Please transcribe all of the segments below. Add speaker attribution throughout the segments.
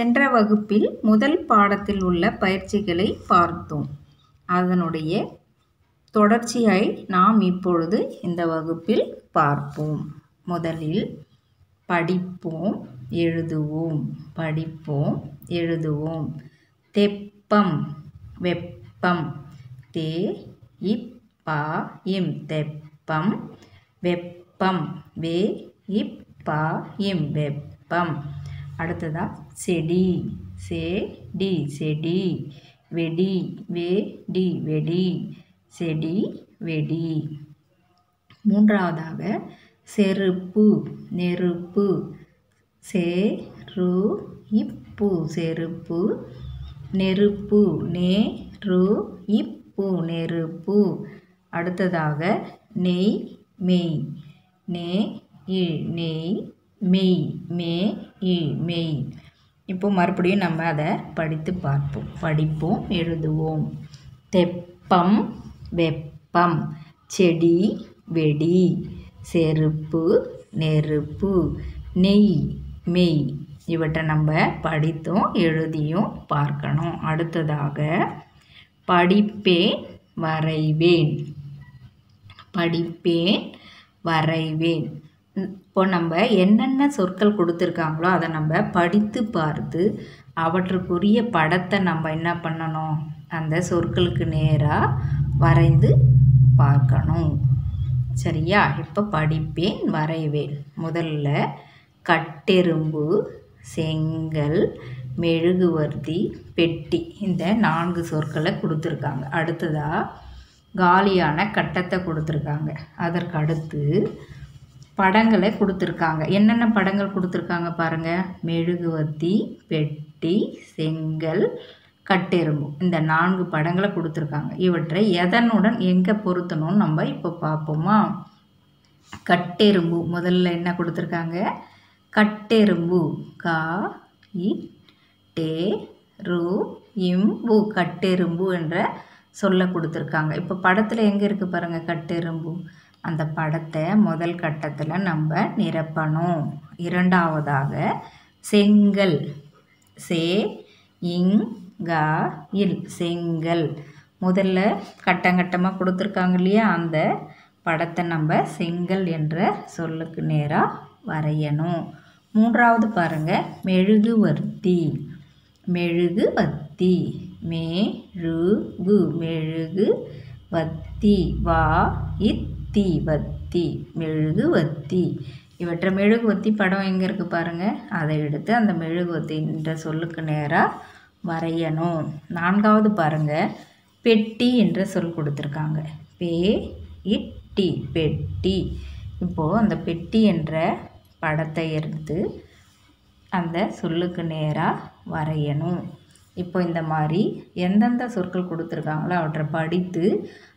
Speaker 1: சென்ற வகுப்பில் முதல் பாடத்தில் உள்ள பயிற்சிகளை பார்த்தோம். அதனுடைய தொடர்ச்சியை நாம் இப்பொழுது இந்த வகுப்பில் பார்ப்போம். முதலில் படிப்போம் எழுதுவோம். படிப்போம் எழுதுவோம். தெப்பம் வெப்பம். தே இப்பா இம். தெப்பம் வெப்பம். வே இப்பா இம். வெப்பம். அடுத்ததாக செடி. சே டி செடி. வெடி வே டி வெடி. செடி வெடி. மூன்றாவதாக செருப்பு நெருப்பு. சே ரு இப்பு செருப்பு. நெருப்பு நே ரு இப்பு நெருப்பு. அடுத்ததாக நெய் மெய். நே இ நெய். மெய் மே இ மெய். இப்போ மறுபடியும் நம்ம அதை படித்து பார்ப்போம். படிப்போம் எழுதுவோம். தெப்பம் வெப்பம். செடி வெடி. செருப்பு நெருப்பு. நெய் மெய். இவற்றை நம்ம படித்தும் எழுதியும் பார்க்கணும். அடுத்ததாக படிப்பேன் வரைவேன். படிப்பேன் வரைவேன். இப்போ நம்ம என்னென்ன சொற்கள் கொடுத்துருக்காங்களோ அதை நம்ம படித்து பார்த்து அவற்றுக்குரிய படத்தை நம்ம என்ன பண்ணணும்? அந்த சொற்களுக்கு நேராக வரைந்து பார்க்கணும். சரியா? இப்போ படிப்பேன் வரைவேன். முதல்ல கட்டெரும்பு செங்கல் மெழுகுவர்த்தி பெட்டி இந்த நான்கு சொற்களை கொடுத்துருக்காங்க. அடுத்ததாக காலியான கட்டத்தை கொடுத்துருக்காங்க. அதற்கு அடுத்து படங்களை கொடுத்துருக்காங்க. என்னென்ன படங்கள் கொடுத்துருக்காங்க பாருங்கள் மெழுகுவர்த்தி பெட்டி செங்கல் கட்டெரும்பு. இந்த நான்கு படங்களை கொடுத்துருக்காங்க. இவற்றை எதனுடன் எங்கே பொருத்தணும்னு நம்ம இப்போ பார்ப்போமா? கட்டெரும்பு. முதல்ல என்ன கொடுத்துருக்காங்க? கட்டெரும்பு. கா இ டே ரு இம்பு கட்டெரும்பு என்ற சொல்ல கொடுத்துருக்காங்க. இப்போ படத்தில் எங்கே இருக்குது பாருங்கள் கட்டெரும்பு. அந்த படத்தை முதல் கட்டத்தில் நம்ம நிரப்பணும். இரண்டாவதாக செங்கல். சே இங் கா இல். செங்கல். முதல்ல கட்டங்கட்டமாக கொடுத்துருக்காங்க இல்லையா? அந்த படத்தை நம்ம செங்கல் என்ற சொல்லுக்கு நேராக வரையணும். மூன்றாவது பாருங்கள் மெழுகுவர்த்தி. மெழுகுவத்தி மெழுகு மெழுகு வத்தி வா இத் வத்தி மெழுகுவத்தி இவற்றை மெழுகுவத்தி படம் எங்கே இருக்குது பாருங்கள் அதை எடுத்து அந்த மெழுகுவத்தின்ற சொல்லுக்கு நேராக வரையணும். நான்காவது பாருங்கள் பெட்டி என்ற சொல் கொடுத்துருக்காங்க. பே இட்டி பெட்டி. இப்போது அந்த பெட்டி என்ற படத்தை எடுத்து அந்த சொல்லுக்கு நேராக வரையணும். இப்போ இந்த மாதிரி எந்தெந்த சொற்கள் கொடுத்துருக்காங்களோ அவற்றை படித்து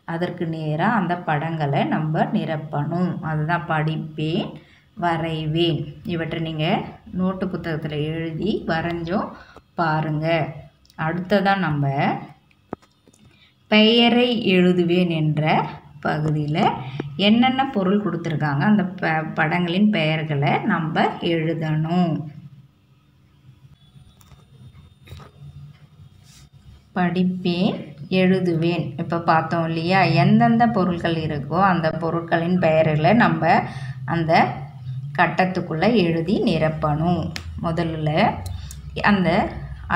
Speaker 1: அதற்கு நேராக அந்த படங்களை நம்ம நிரப்பணும். அதுதான் படிப்பேன் வரைவேன். இவற்றை நீங்கள் நோட்டு புத்தகத்தில் எழுதி வரைஞ்சோம் பாருங்கள் அடுத்ததாக நம்ம பெயரை எழுதுவேன் என்ற பகுதியில் என்னென்ன பொருள் கொடுத்துருக்காங்க அந்த ப படங்களின் பெயர்களை நம்ம எழுதணும். படிப்பேன் எழுதுவேன். இப்போ பார்த்தோம் இல்லையா? எந்தெந்த பொருட்கள் இருக்கோ அந்த பொருட்களின் பெயர்களை நம்ம அந்த கட்டத்துக்குள்ளே எழுதி நிரப்பணும். முதல்ல அந்த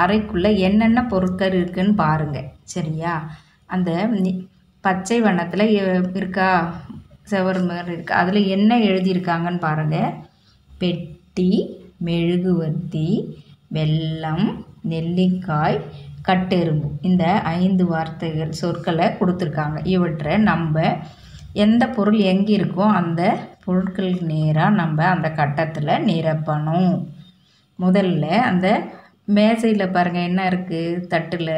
Speaker 1: அறைக்குள்ளே என்னென்ன பொருட்கள் இருக்குன்னு பாருங்கள் சரியா? அந்த பச்சை வண்ணத்தில் இருக்கா? செவரு மாதிரி இருக்கா? அதில் என்ன எழுதியிருக்காங்கன்னு பாருங்கள் பெட்டி மெழுகுவர்த்தி வெல்லம் நெல்லிக்காய் கட்டெரும்பு. இந்த ஐந்து வார்த்தைகள் சொற்களை கொடுத்துருக்காங்க. இவற்றை நம்ம எந்த பொருள் எங்கே இருக்கோ அந்த பொருட்களுக்கு நேராக நம்ம அந்த கட்டத்தில் நிரப்பணும். முதல்ல அந்த மேசையில் பாருங்கள் என்ன இருக்குது தட்டில்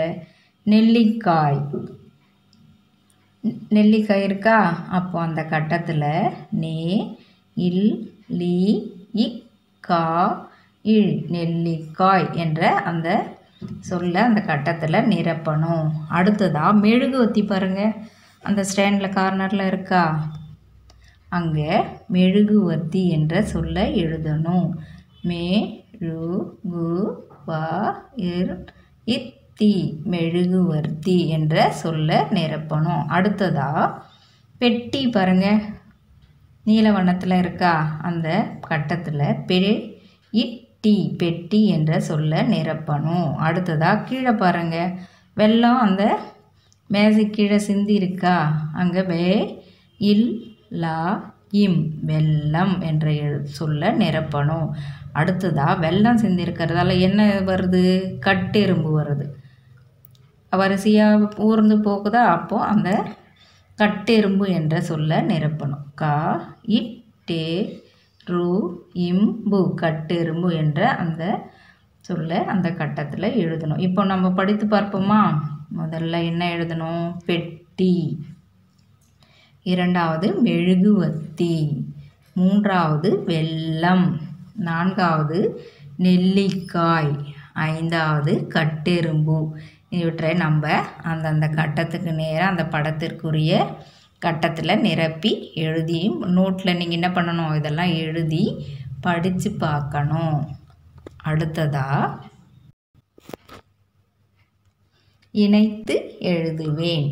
Speaker 1: நெல்லிக்காய். நெல்லிக்காய் இருக்கா? அப்போ அந்த கட்டத்தில் நே இல் லி இ கா இல் நெல்லிக்காய் என்ற அந்த சொல்ல அந்த கட்டத்தில் நிரப்பணும். அடுத்ததாக மெழுகுவத்தி பாருங்கள் அந்த ஸ்டாண்டில் கார்னரில் இருக்கா? அங்கே மெழுகுவர்த்தி என்ற சொல்ல எழுதணும். மே ரு கு வா இர் இத்தி மெழுகுவர்த்தி என்ற சொல்ல நிரப்பணும். அடுத்ததாக பெட்டி பாருங்கள் நீல வண்ணத்தில் இருக்கா? அந்த கட்டத்தில் பெ இட் பெட்டி என்ற சொல்ல நிரப்பணும். அடுத்ததாக கீழே பாருங்கள் வெள்ளம் அந்த மேசை கீழே சிந்தி இருக்கா அங்கே வே இல் லா இம் வெள்ளம் என்ற சொல்ல நிரப்பணும். அடுத்ததாக வெள்ளம் சிந்திருக்கிறதால என்ன வருது? கட்டெரும்பு வருது. வரிசையாக ஊர்ந்து போகுதா? அப்போ அந்த கட்டெரும்பு என்ற சொல்ல நிரப்பணும். கா இட்டே ட்ரூ இம்பு கட்டெரும்பு என்ற அந்த சொல்ல அந்த கட்டத்தில் எழுதணும். இப்போ நம்ம படித்து பார்ப்போமா? முதல்ல என்ன எழுதணும்? பெட்டி. இரண்டாவது மெழுகுவத்தி. மூன்றாவது வெள்ளம் நான்காவது நெல்லிக்காய். ஐந்தாவது கட்டெரும்பு. இவற்றை நம்ம அந்தந்த கட்டத்துக்கு நேராக அந்த படத்திற்குரிய கட்டத்தில் நிரப்பி எழுதி நோட்டில் நீங்கள் என்ன பண்ணணும்? இதெல்லாம் எழுதி படித்து பார்க்கணும். அடுத்ததா இணைத்து எழுதுவேன்.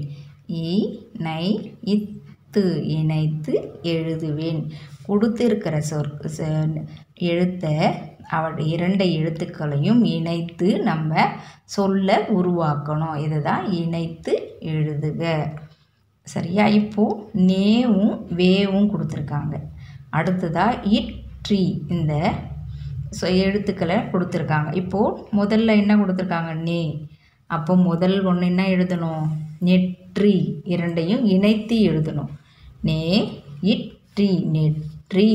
Speaker 1: இ நை இத்து இணைத்து எழுதுவேன். கொடுத்திருக்கிற சொற் எழுத்தை அவ இரண்டு எழுத்துக்களையும் இணைத்து நம்ம சொல்ல உருவாக்கணும். இதுதான் இணைத்து எழுதுக. சரியா? இப்போது நேவும் வேவும் கொடுத்துருக்காங்க. அடுத்ததாக இட் ட்ரீ இந்த எழுத்துக்களை கொடுத்துருக்காங்க. இப்போது முதல்ல என்ன கொடுத்துருக்காங்க? நே. அப்போ முதல் ஒன்று என்ன எழுதணும்? நெற்றி இரண்டையும் இணைத்து எழுதணும். நே இட்ரி நெற்றி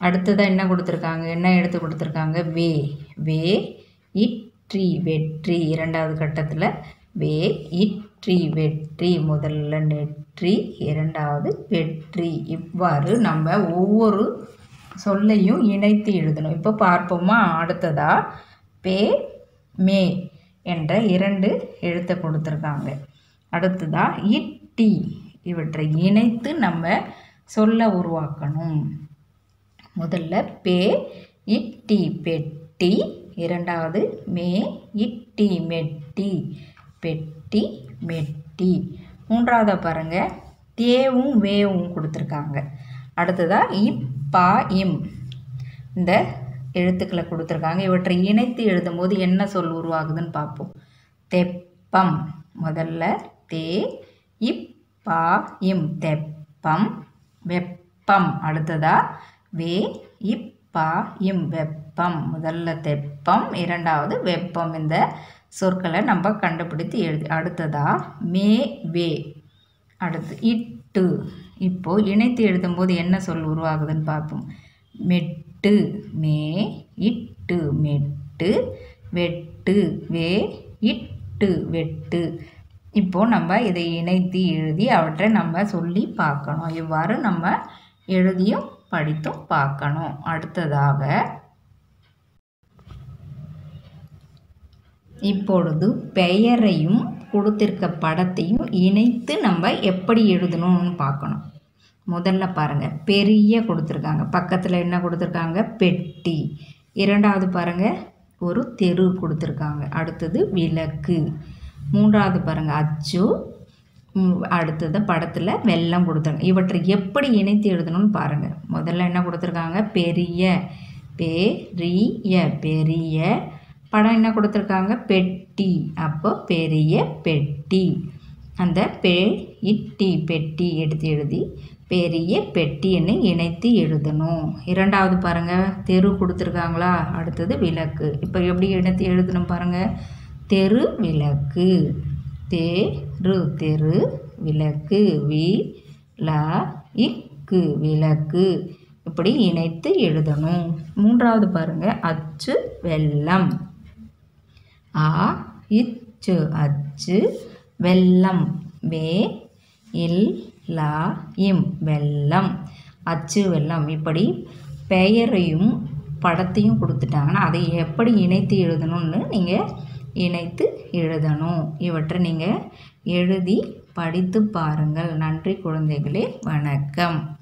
Speaker 1: அடுத்ததாக என்ன கொடுத்துருக்காங்க? என்ன எடுத்து கொடுத்துருக்காங்க? வே. வே இட் ட்ரீ வெற்றி இரண்டாவது கட்டத்தில் வே இட் வெற்றி முதல்ல நெற்றி இரண்டாவது வெற்றி. இவ்வாறு நம்ம ஒவ்வொரு சொல்லையும் இணைத்து எழுதணும். இப்போ பார்ப்போமா? அடுத்ததா பே மே என்ற இரண்டு எழுத்தை கொடுத்துருக்காங்க. அடுத்ததா இட்டி இவற்றை இணைத்து நம்ம சொல்ல உருவாக்கணும். முதல்ல பே இட்டி பெட்டி. இரண்டாவது மே இட்டி மெட்டி. பெட்டி மெட்டி. மூன்றாவது பாருங்க. தேவும் வேவும் கொடுத்துருக்காங்க. அடுத்ததாக இப்பா இம். இந்த எழுத்துக்களை கொடுத்துருக்காங்க. இவற்றை இணைத்து எழுதும்போது என்ன சொல் உருவாகுதுன்னு பார்ப்போம். தெப்பம். முதல்ல தே இப்பா இம். தெப்பம் வெப்பம். அடுத்ததா வே இப்பா இம். வெப்பம். முதல்ல தெப்பம். இரண்டாவது வெப்பம். இந்த சொற்களை நம்ம கண்டுபிடித்து எழுதி அடுத்ததா மே வே. அடுத்து இட்டு. இப்போ இணைத்து எழுதும்போது என்ன சொல் உருவாகுதுன்னு பார்ப்போம். மெட்டு மே இட்டு. மெட்டு வெட்டு வே இட்டு வெட்டு. இப்போது நம்ம இதை இணைத்து எழுதி அவற்றை நம்ம சொல்லி பார்க்கணும். இவ்வாறு நம்ம எழுதியும் படித்தும் பார்க்கணும். அடுத்ததாக இப்பொழுது பெயரையும் கொடுத்திருக்க படத்தையும் இணைத்து நம்ம எப்படி எழுதணும்னு பார்க்கணும். முதல்ல பாருங்கள் பெரிய கொடுத்துருக்காங்க. பக்கத்தில் என்ன கொடுத்துருக்காங்க? பெட்டி. இரண்டாவது பாருங்கள் ஒரு தெரு கொடுத்துருக்காங்க. அடுத்தது விளக்கு. மூன்றாவது பாருங்கள் அச்சு. அடுத்தது படத்தில் வெள்ளம் கொடுத்துருங்க இவற்றை எப்படி இணைத்து எழுதணும்னு பாருங்கள் முதல்ல என்ன கொடுத்துருக்காங்க? பெரிய. பெரிய பெரிய. படம் என்ன கொடுத்துருக்காங்க? பெட்டி. அப்போ பெரிய பெட்டி. அந்த பெ இட்டி பெட்டி எடுத்து எழுதி பெரிய பெட்டின்னு இணைத்து எழுதணும். இரண்டாவது பாருங்கள் தெரு கொடுத்துருக்காங்களா? அடுத்தது விளக்கு. இப்போ எப்படி இணைத்து எழுதணும் பாருங்கள் தெரு விளக்கு. தெரு தெரு விளக்கு. வி ல இக்கு விளக்கு. இப்படி இணைத்து எழுதணும். மூன்றாவது பாருங்கள் அச்சு வெள்ளம். ஆ இச்சு அச்சு வெள்ளம் வே இல் லா இம் வெள்ளம். அச்சு வெள்ளம். இப்படி பெயரையும் படத்தையும் கொடுத்துட்டாங்கன்னா அதை எப்படி இணைத்து எழுதணும்னு நீங்கள் இணைத்து எழுதணும். இவற்றை நீங்கள் எழுதி படித்து பாருங்கள். நன்றி குழந்தைகளே வணக்கம்.